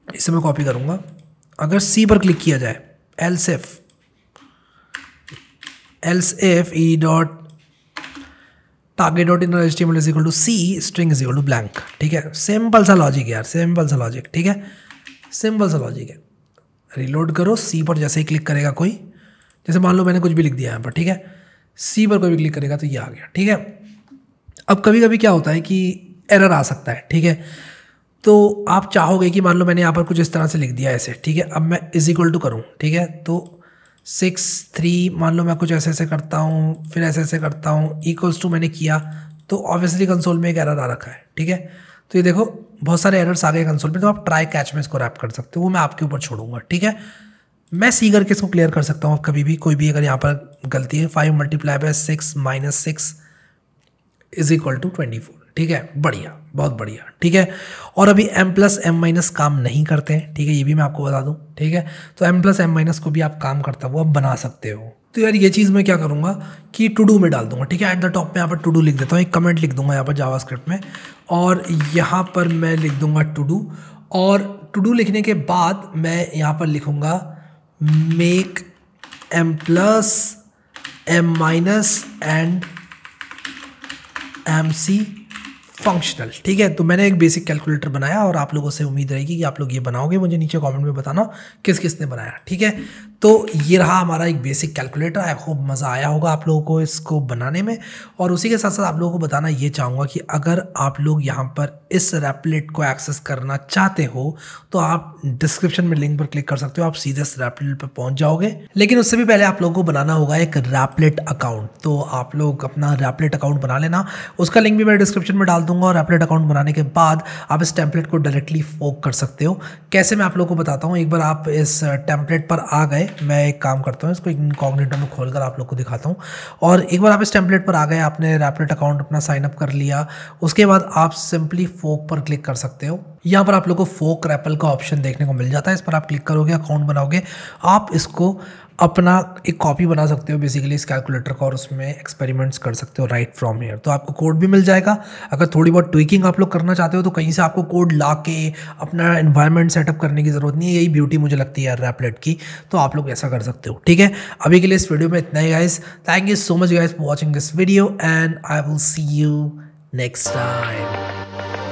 S1: इसे मैं कॉपी करूँगा, अगर सी पर क्लिक किया जाए else if else e e dot dot inner html is equal to c, string is equal to blank. ठीक है? सिंपल सा लॉजिक यार सिंपल सा लॉजिक ठीक है? सिंपल सा लॉजिक है। रिलोड करो सी पर जैसे ही क्लिक करेगा कोई, जैसे मान लो मैंने कुछ भी लिख दिया यहाँ पर, ठीक है? सी पर कोई भी क्लिक करेगा तो ये आ गया, ठीक है? अब कभी कभी क्या होता है कि एरर आ सकता है, ठीक है? तो आप चाहोगे कि मान लो मैंने यहाँ पर कुछ इस तरह से लिख दिया ऐसे, ठीक है? अब मैं इज़ इक्वल टू करूँ, ठीक है? तो सिक्स, थ्री, मान लो मैं कुछ ऐसे ऐसे करता हूँ, फिर ऐसे ऐसे करता हूँ इक्वल्स टू मैंने किया तो ऑब्वियसली कंसोल में एक एरर आ रखा है, ठीक है? तो ये देखो, बहुत सारे एरर्स आ गए कंसोल में तो आप ट्राई कैच में इसको रैप कर सकते हो, वो मैं आपके ऊपर छोड़ूँगा, ठीक है? मैं सी करके इसको क्लियर कर सकता हूँ कभी भी, कोई भी अगर यहाँ पर गलती है five multiply by six minus six is equal to twenty four ठीक है? बढ़िया, बहुत बढ़िया, ठीक है? और अभी m प्लस एम माइनस काम नहीं करते हैं, ठीक है? ये भी मैं आपको बता दूँ, ठीक है? तो m प्लस एम माइनस को भी आप काम करता हुआ बना सकते हो। तो यार ये चीज़ मैं क्या करूँगा कि टू डू में डाल दूँगा, ठीक है? एट द टॉप में यहाँ पर टू डू लिख देता हूँ, एक कमेंट लिख दूँगा यहाँ पर जावा स्क्रिप्ट में, और यहाँ पर मैं लिख दूँगा टू डू और टू डू लिखने के बाद मैं यहाँ पर लिखूँगा make M plus M minus and M C functional ठीक है? तो मैंने एक बेसिक कैलकुलेटर बनाया और आप लोगों से उम्मीद रहेगी कि आप लोग ये बनाओगे मुझे नीचे कमेंट में बताना किस किस ने बनाया, ठीक है? तो ये रहा हमारा एक बेसिक कैलकुलेटर आई होप मज़ा आया होगा आप लोगों को इसको बनाने में. और उसी के साथ साथ आप लोगों को बताना ये चाहूँगा कि अगर आप लोग यहाँ पर इस रैपलेट को एक्सेस करना चाहते हो तो आप डिस्क्रिप्शन में लिंक पर क्लिक कर सकते हो. आप सीधे इस रैपलेट पर पहुँच जाओगे. लेकिन उससे भी पहले आप लोगों को बनाना होगा एक रैपलेट अकाउंट तो आप लोग अपना रैपलेट अकाउंट बना लेना. उसका लिंक भी मैं डिस्क्रिप्शन में डाल दूँगा और रैपलेट अकाउंट बनाने के बाद आप इस टेम्पलेट को डायरेक्टली फोक कर सकते हो. कैसे मैं आप लोग को बताता हूँ? एक बार आप इस टेम्पलेट पर आ गए. मैं एक काम करता हूँ, इसको इनकॉग्नेटो में खोलकर आप लोग को दिखाता हूँ। और एक बार आप इस टेम्पलेट पर आ गए, आपने रैपलेट अकाउंट अपना साइन अप कर लिया, उसके बाद आप सिंपली फोक पर क्लिक कर सकते हो। यहाँ पर आप लोग को फोक रैपल का ऑप्शन देखने को मिल जाता है, इस पर आप क्लिक करोगे अकाउंट बनाओगे, आप इसको अपना एक कॉपी बना सकते हो बेसिकली इस कैलकुलेटर का और उसमें एक्सपेरिमेंट्स कर सकते हो राइट फ्रॉम हेयर तो आपको कोड भी मिल जाएगा। अगर थोड़ी बहुत ट्विकिंग आप लोग करना चाहते हो तो कहीं से आपको कोड ला के अपना इन्वायरमेंट सेटअप करने की ज़रूरत नहीं है। यही ब्यूटी मुझे लगती है रैपलेट की। तो आप लोग ऐसा कर सकते हो, ठीक है? अभी के लिए इस वीडियो में इतना ही guys thank you so much guys for watching this video and I will see you next time